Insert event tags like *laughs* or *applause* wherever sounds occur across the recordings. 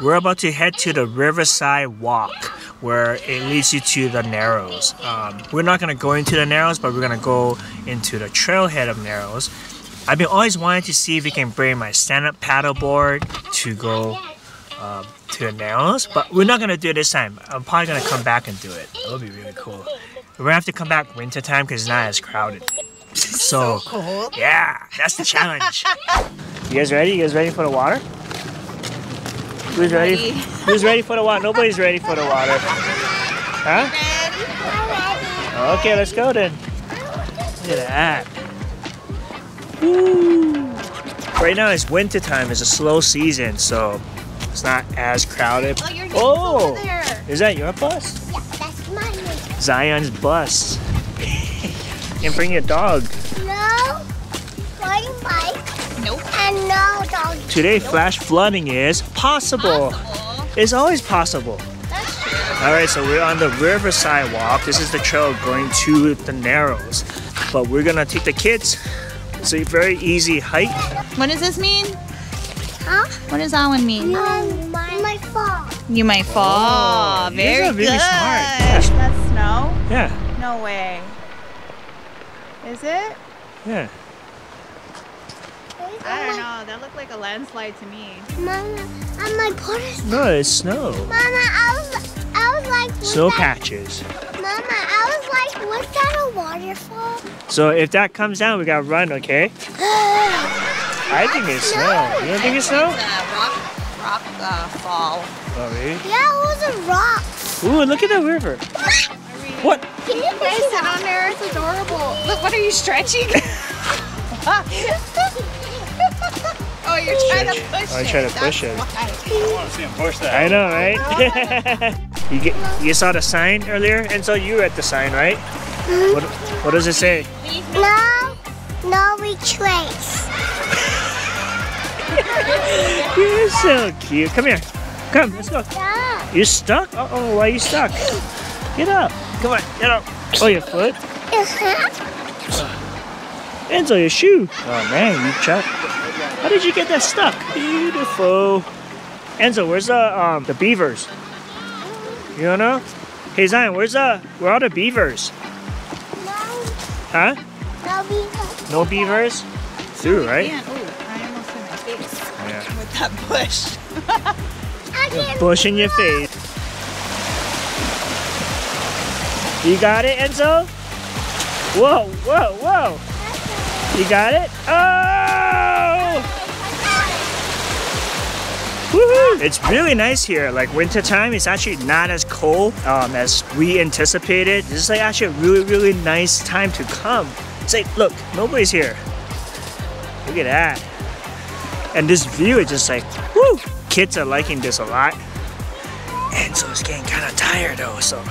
We're about to head to the Riverside Walk, where it leads you to the Narrows. Um, we're not gonna go into the Narrows, but we're gonna go into the trailhead of Narrows. I've been always wanting to see if we can bring my stand-up paddleboard to go um, to the Narrows, but we're not gonna do it this time. I'm probably gonna come back and do it. That'll be really cool. We're gonna have to come back winter time because it's not as crowded. So, Cold. yeah, that's the challenge. you guys ready? You guys ready for the water? Who's ready? Ready. Who's ready for the water? Nobody's ready for the water. Huh? Okay, let's go then. Look at that. Woo. Right now it's winter time. It's a slow season, so it's not as crowded. Oh, Oh, over there. is that your bus? Yeah, that's mine. Zion's bus. *laughs* and bring your dog. No riding bike Nope. and no dog. Today, flash flooding is possible. Possible. It's always possible. That's true. All right, so we're on the Riverside Walk. This is the trail going to the Narrows, but we're gonna take the kids. It's a very easy hike. What does this mean? Huh? What does that one mean? Um, my, my fault. You might fall. Oh, you Very guys are really good. smart. Yes. That's snow? Yeah, No way. Is it? yeah. I don't know. That looked like a landslide to me. Mama, and my porter's. No, it's snow. Mama, I was, I was like, was Snow that, patches. Mama, I was like, was that a waterfall? So if that comes down, we gotta run, okay? *gasps* I think it's snow. You don't think it's snow? It's a rock, rock uh, fall. Oh, really? Yeah, it was a rock. Ooh, look at the river. *laughs* What? Can you You guys sit on there. It's adorable. Look, what are you stretching? *laughs* *laughs* oh, you're trying to push Oh, it. I'm trying to push it. why. I want to see him push that. I know, right? *laughs* you get, you saw the sign earlier, and so you read the sign, right? What, what does it say? No, no retrace. *laughs* You're so cute. Come here. Come, let's go. Yeah. You're stuck? Uh oh, why are you stuck? Get up. Come on, get up. Oh, your foot? Enzo, your shoe. Oh man, you chuck. How did you get that stuck? Beautiful. Enzo, where's the um the beavers? You don't know? Hey Zion, where's the where are the beavers? No, Huh? no because. No beavers? Through, right? Man, ooh, I almost hit my face Yeah. with that bush. I can't. Bush in your face. You got it, Enzo? Whoa, whoa, whoa. You got it? Oh! It's really nice here. Like winter time, it's actually not as cold um, as we anticipated. This is like actually a really, really nice time to come. It's like, look, nobody's here. Look at that. And this view is just like, whoo! Kids are liking this a lot. Enzo's getting kind of tired though, so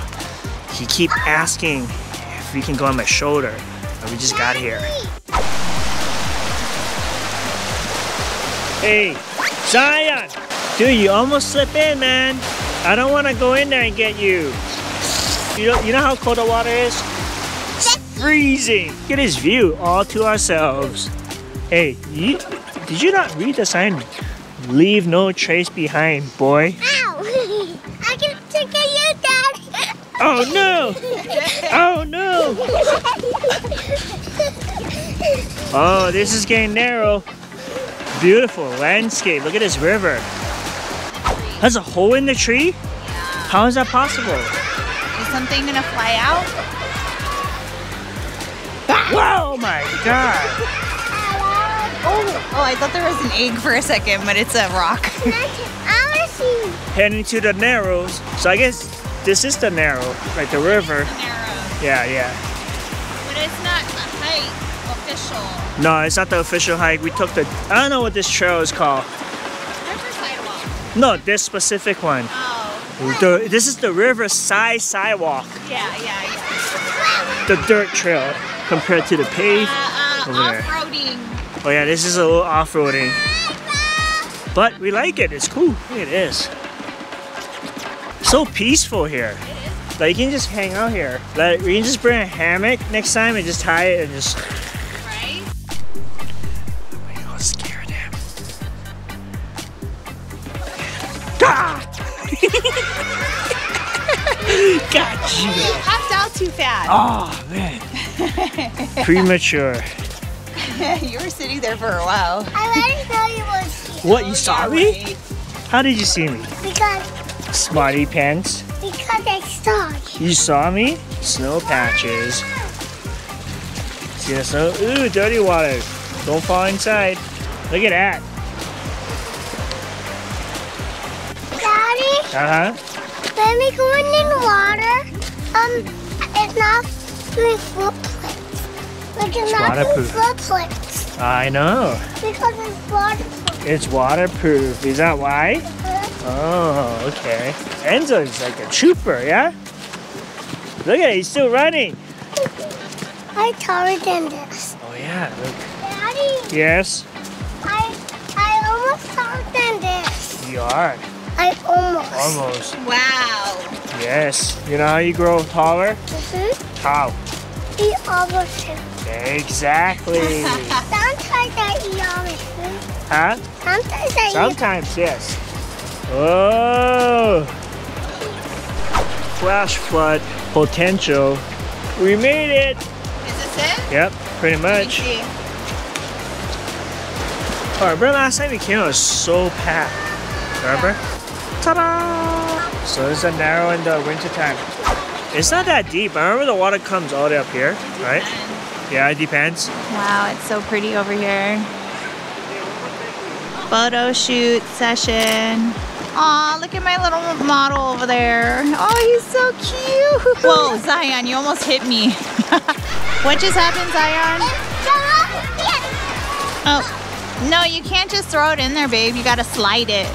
he keep asking if we can go on my shoulder. We just got here. Hey, Zion! Dude, you almost slip in, man. I don't want to go in there and get you. You know, you know how cold the water is? It's freezing. Look at this view all to ourselves. Hey, you, did you not read the sign? Leave no trace behind, boy. Ow! *laughs* I can take you, Dad. *laughs* Oh no! Oh no! *laughs* Oh, this is getting narrow. Beautiful landscape. Look at this river. Has a hole in the tree? How is that possible? Is something gonna fly out? Whoa, my God! Oh, oh, I thought there was an egg for a second, but it's a rock. *laughs* I want to see. Heading to the Narrows. So I guess this is the Narrow, like the river. Narrow, Yeah, yeah. but it's not a hike official. No, it's not the official hike. We took the. I don't know what this trail is called. No, this specific one. Oh, The, this is the Riverside Sidewalk. yeah, yeah, yeah. the dirt trail compared to the paved. Uh, uh, Over there. Oh yeah, this is a little off-roading. But we like it, it's cool. Look at this. So peaceful here. Like you can just hang out here. Like we can just bring a hammock next time and just tie it and just too fast. Oh man. *laughs* Premature. *laughs* you were sitting there for a while. I already know you was here What, you saw me? right. How did you see me? because Smarty pants. because I saw you. You saw me? Snow patches. See the snow? Ooh, dirty water. Don't fall inside. Look at that. Daddy, Uh huh. when we going in the water, um, it's not doing footprints. We cannot do waterproof. footprints I know. because it's waterproof. It's waterproof. Is that why? Uh-huh. Oh, okay. Enzo's like a trooper, yeah? Look at it, he's still running. I taller than this. Oh yeah, look. Daddy, Yes, I I almost taller than this. you are. I almost. Almost. Wow. Yes. You know how you grow taller? Mm-hmm. How? He almost hit. Exactly. *laughs* Sometimes I eat almost. huh? Sometimes I eat. Sometimes, yes. Oh. Flash flood potential. We made it. Is this it? Yep, pretty much. Alright, remember last time we came, it was so packed. Remember? Ta-da! So it's a narrow in the uh, winter time. It's not that deep. I remember the water comes all the way up here, right? Yeah, it depends. Wow, it's so pretty over here. Photo shoot session. Aw, look at my little model over there. Oh, he's so cute. *laughs* Whoa, Zion, you almost hit me. *laughs* what just happened, Zion? Oh, no, you can't just throw it in there, babe. You gotta slide it.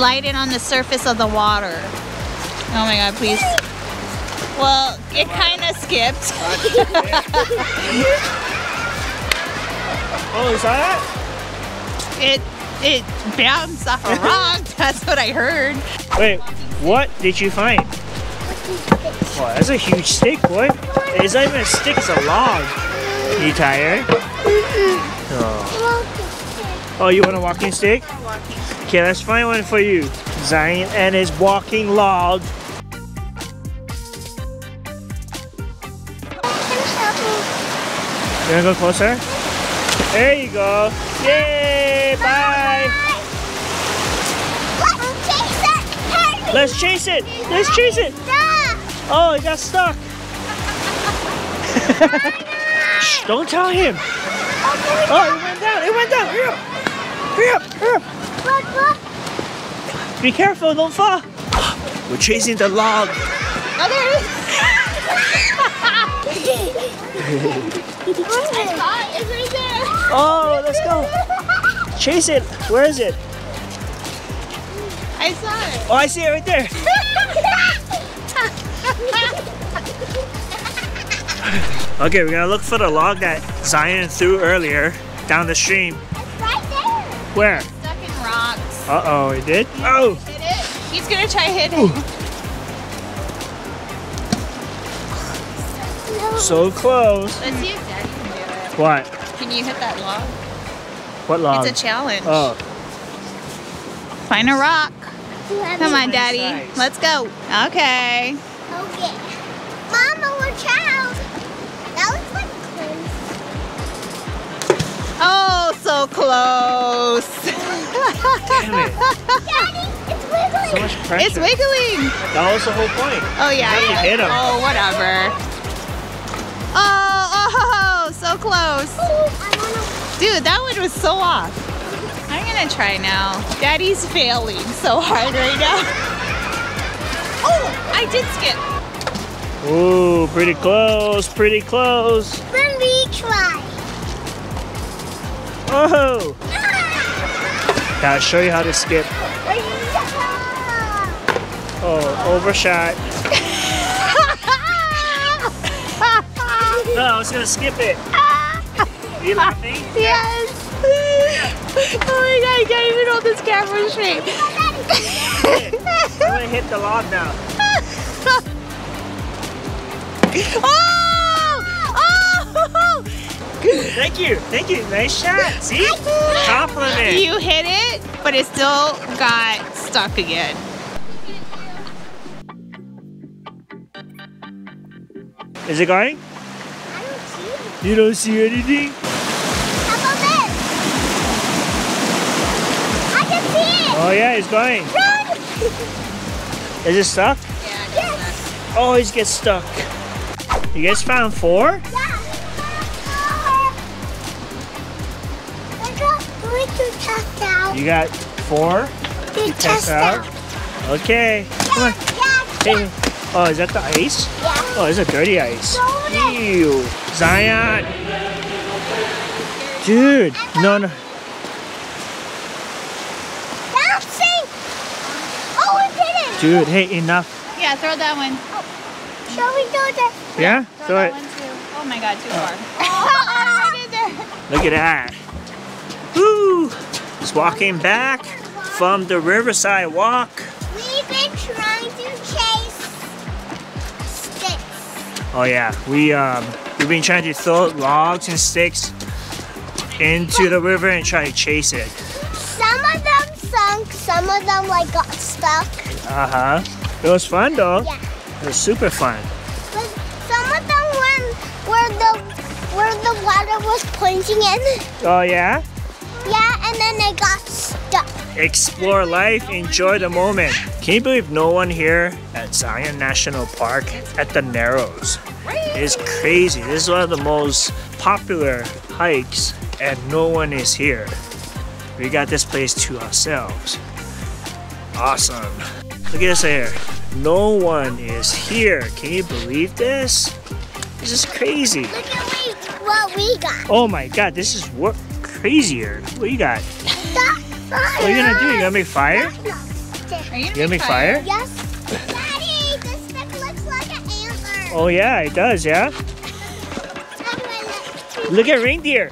Slide it on the surface of the water. Oh my god, please. Well, it kind of skipped. *laughs* Oh, is that It it bounced off a rock. *laughs* That's what I heard. Wait, what did you find? Wow, that's a huge stick, boy. It's not even a stick, it's a log. You tired? *laughs* Oh. oh, you want a walking stick? Okay, let's find one for you. Zion and his walking log. You wanna go closer? There you go. Yay! Bye! Let's chase it! Let's chase it! Oh, it got stuck. *laughs* Shh, don't tell him. Oh, it went down. It went down. Hurry up. Hurry up. Hurry up. Be careful. Don't fall. We're chasing the log. Oh, there it is. it's right there. Oh, let's go. Chase it. Where is it? I saw it. Oh, I see it right there. *laughs* Okay, we're gonna look for the log that Zion threw earlier down the stream. Where? Stuck in rocks. Uh oh, he did? Oh! Hit it. He's gonna try hitting. *sighs* So close. Let's see if Daddy can do it. What? Can you hit that log? What log? It's a challenge. oh. Find a rock. Come on, Daddy. Let's go. Okay. Okay. Close. Damn it. Daddy, it's wiggling. So much pressure. it's wiggling. That was the whole point. Oh yeah. You have to yeah. Oh whatever. Oh, oh, so close. Dude, that one was so off. I'm gonna try now. Daddy's failing so hard right now. *laughs* Oh, I did skip. Ooh, pretty close, pretty close. Let me try. Oh! Gotta show you how to skip. Oh, overshot. No, I was gonna skip it. Are you laughing? yes. Oh my god, I can't even hold this camera straight. I'm gonna hit the log now. *laughs* oh! Thank you. Thank you. Nice shot. See? Compliment. You hit it, but it still got stuck again. Is it going? I don't see. You don't see anything? I can see it! Oh yeah, it's going. Run! Is it stuck? Yeah, yes. Oh, stuck. Always gets stuck. You guys found four? Yeah. You got four? To test test out? out. Okay. Come on. Yeah, Hey. Oh, is that the ice? yeah. Oh, it's a dirty ice. Throw. Ew. Zion. Dude. No, no. Bouncing. Oh, it didn't. Dude, hey, enough. Yeah, throw that one. Oh, shall we do this? Yeah? Throw Throw that it. one too. Oh my god, too oh. far. *laughs* Oh. right in there. Look at that. Woo! Just walking back from the Riverside Walk. We've been trying to chase sticks. Oh yeah, we um we've been trying to throw logs and sticks into the river and try to chase it. Some of them sunk, some of them like got stuck. Uh huh. It was fun though. Yeah. It was super fun. But some of them were where the where the water was pointing in. Oh. Yeah, Explore life, enjoy the moment. Can you believe no one here at Zion National Park at the Narrows? It's crazy. This is one of the most popular hikes, and no one is here. We got this place to ourselves. Awesome. Look at this here. No one is here. Can you believe this? This is crazy. Look at what we got. Oh my god, this is what crazier. What you got? What are you gonna do? You gonna make fire? Are you You gonna make fire? Yes. Daddy, this stick looks like an antler. Oh yeah, it does, yeah? Look at reindeer.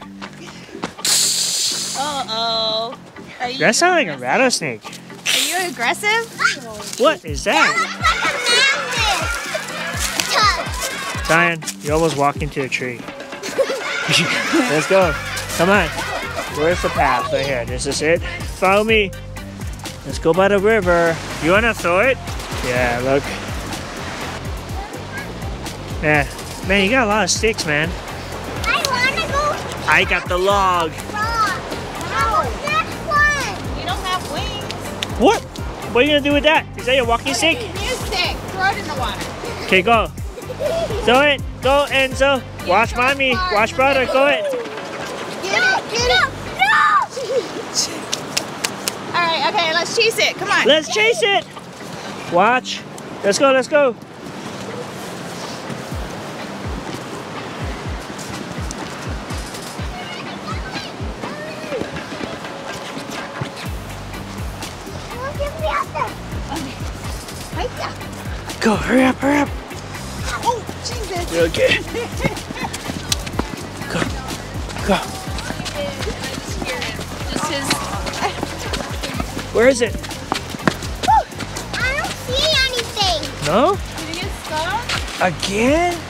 Uh oh. That sounds like a rattlesnake. are you aggressive? What is That that? Zion, you almost walked into a tree. *laughs* Let's go. Come on. Where's the path? Right here. This is it. Follow me. Let's go by the river. You wanna throw it? Yeah, look. Yeah. Man, you got a lot of sticks, man. I wanna go I got the log. frog. No. You don't have wings. What? What are you gonna do with that? Is that your walking stick? New stick. Throw it in the water. Okay, go. *laughs* Throw it. Go, Enzo. Watch mommy. Watch brother. Go it. Right, okay, let's chase it. Come on. Let's chase it. Watch. Let's go. Let's go. no. Get me out there. Right there. Go. Hurry up. Hurry up. Oh, Jesus. You okay? *laughs* Go. Go. Just his. Where is it? I don't see anything. No? Did he get stung? Again?